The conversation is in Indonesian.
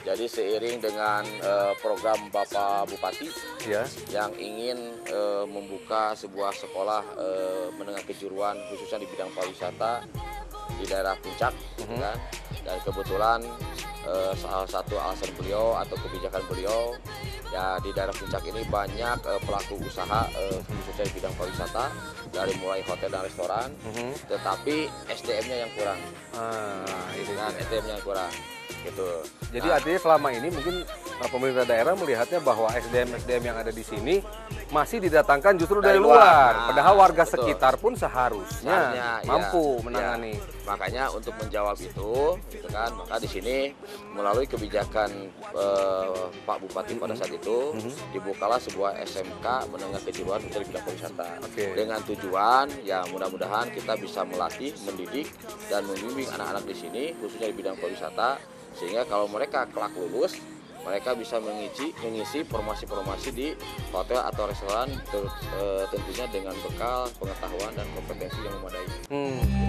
Jadi seiring dengan eh, program Bapak Bupati Ya. yang ingin eh, membuka sebuah sekolah eh, menengah kejuruan khususnya di bidang pariwisata di daerah Puncak, gitu kan. Dan kebetulan eh, salah satu alasan beliau atau kebijakan beliau ya di daerah Puncak ini banyak eh, pelaku usaha eh, khususnya di bidang pariwisata dari mulai hotel dan restoran, Mhm. tetapi SDM-nya yang kurang. Ah, ini Nah. SDM-nya yang kurang. Gitu. Jadi Nah, artinya selama ini mungkin uh, pemerintah daerah melihatnya bahwa SDM SDM yang ada di sini masih didatangkan justru dari, Dari luar. luar. Nah, Padahal warga betul. sekitar pun seharusnya, Seharusnya, ya. mampu Ya. menangani. Makanya untuk menjawab itu, gitu kan, maka di sini melalui kebijakan eh, Pak Bupati pada saat itu Mhm. dibukalah sebuah SMK menengah kejuruan di bidang pariwisata. Oke. Dengan tujuan ya mudah-mudahan kita bisa melatih, mendidik dan membimbing anak-anak di sini khususnya di bidang pariwisata sehingga kalau mereka kelak lulus mereka bisa mengisi mengisi formasi-formasi di hotel atau restoran ter- eh, tentunya dengan bekal pengetahuan dan kompetensi yang memadai. Hmm.